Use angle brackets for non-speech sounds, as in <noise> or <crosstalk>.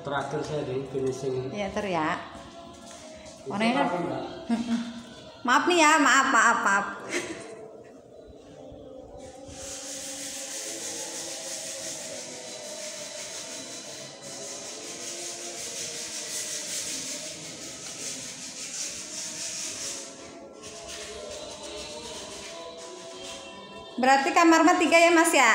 terakhir saya di finishing. Iya, ya teriak ya. Warnanya kan- <laughs> maaf nih ya. Maaf maaf maaf. Berarti kamar mah tiga ya mas ya?